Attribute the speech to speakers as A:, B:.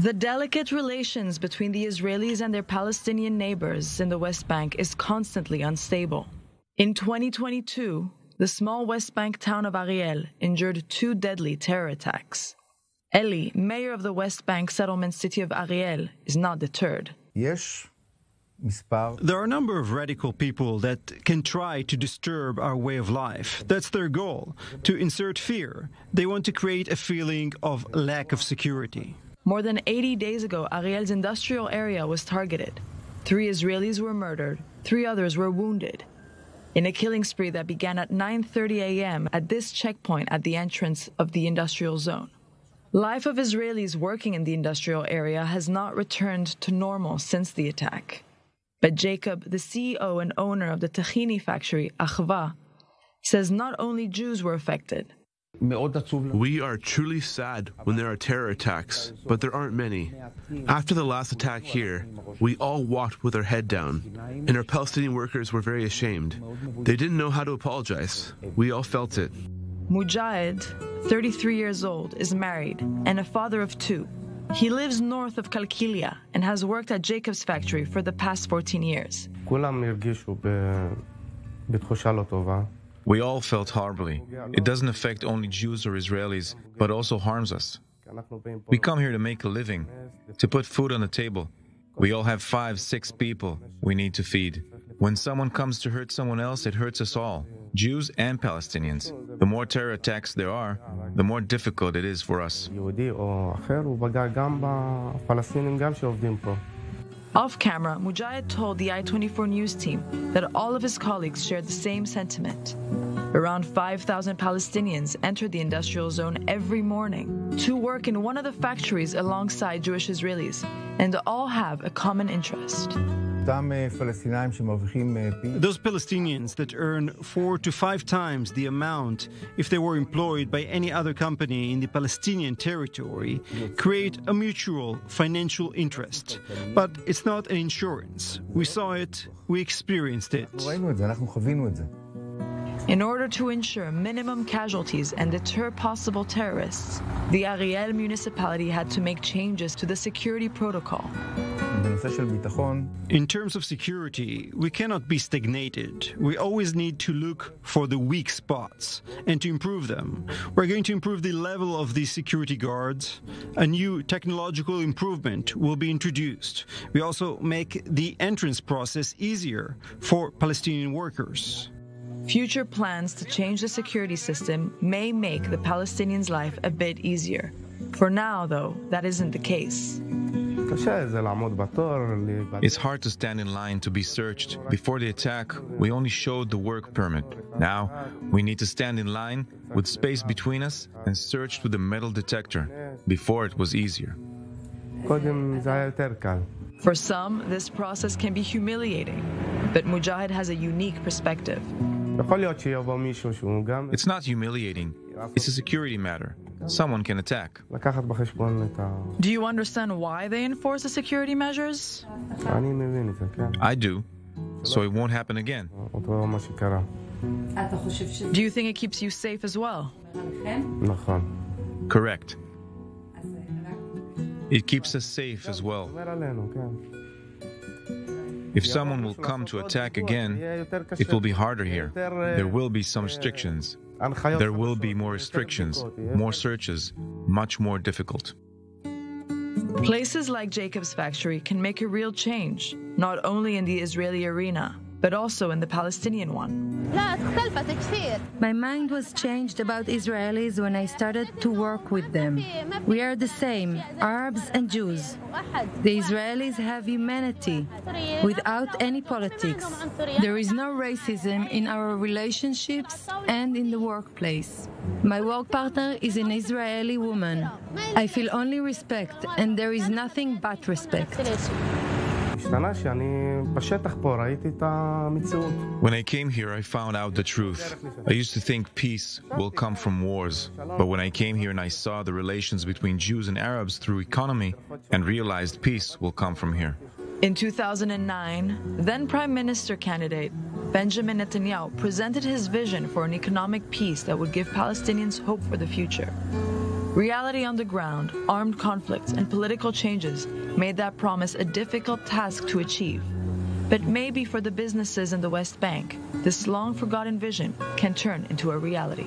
A: The delicate relations between the Israelis and their Palestinian neighbors in the West Bank is constantly unstable. In 2022, the small West Bank town of Ariel endured two deadly terror attacks. Eli, mayor of the West Bank settlement city of Ariel, is not deterred.
B: יש
C: There are a number of radical people that can try to disturb our way of life. That's their goal, to insert fear. They want to create a feeling of lack of security.
A: More than 80 days ago, Ariel's industrial area was targeted. Three Israelis were murdered, three others were wounded. In a killing spree that began at 9:30 a.m. at this checkpoint at the entrance of the industrial zone. Life of Israelis working in the industrial area has not returned to normal since the attack. But Jacob, the CEO and owner of the Tahini factory, Achva, says not only Jews were affected.
D: We are truly sad when there are terror attacks, but there aren't many. After the last attack here, we all walked with our head down, and our Palestinian workers were very ashamed. They didn't know how to apologize. We all felt it.
A: Mujahid, 33 years old, is married and a father of two. He lives north of Kalkilia and has worked at Jacob's factory for the past 14 years.
E: We all felt horribly. It doesn't affect only Jews or Israelis, but also harms us. We come here to make a living, to put food on the table. We all have five, six people we need to feed. When someone comes to hurt someone else, it hurts us all, Jews and Palestinians. The more terror attacks there are, the more difficult it is for us.
A: Off camera, Mujahid told the I 24 news team that all of his colleagues shared the same sentiment. Around 5,000 Palestinians enter the industrial zone every morning to work in one of the factories alongside Jewish Israelis, and all have a common interest.
C: Those Palestinians that earn four to five times the amount if they were employed by any other company in the Palestinian territory create a mutual financial interest. But it's not an insurance. We saw it, we experienced it.
A: In order to ensure minimum casualties and deter possible terrorists, the Ariel municipality had to make changes to the security protocol.
C: In terms of security, we cannot be stagnated. We always need to look for the weak spots and to improve them. We're going to improve the level of these security guards. A new technological improvement will be introduced. We also make the entrance process easier for Palestinian workers.
A: Future plans to change the security system may make the Palestinians' life a bit easier. For now, though, that isn't the case.
E: It's hard to stand in line to be searched. Before the attack, we only showed the work permit. Now, we need to stand in line with space between us and searched with a metal detector. Before, it was easier.
A: For some, this process can be humiliating, but Mujahid has a unique perspective.
E: It's not humiliating. It's a security matter. Someone can attack.
A: Do you understand why they enforce the security measures?
E: I do. So it won't happen again.
A: Do you think it keeps you safe as well?
E: Correct. It keeps us safe as well. If someone will come to attack again, it will be harder here. There will be some restrictions. There will be more restrictions, more searches, much more difficult.
A: Places like Jacob's Factory can make a real change, not only in the Israeli arena, but also in the Palestinian one.
F: My mind was changed about Israelis when I started to work with them. We are the same, Arabs and Jews. The Israelis have humanity without any politics. There is no racism in our relationships and in the workplace. My work partner is an Israeli woman. I feel only respect, and there is nothing but respect.
E: When I came here, I found out the truth. I used to think peace will come from wars. But when I came here and I saw the relations between Jews and Arabs through economy and realized peace will come from here.
A: In 2009, then Prime Minister candidate Benjamin Netanyahu presented his vision for an economic peace that would give Palestinians hope for the future. Reality on the ground, armed conflicts, and political changes made that promise a difficult task to achieve. But maybe for the businesses in the West Bank, this long forgotten vision can turn into a reality.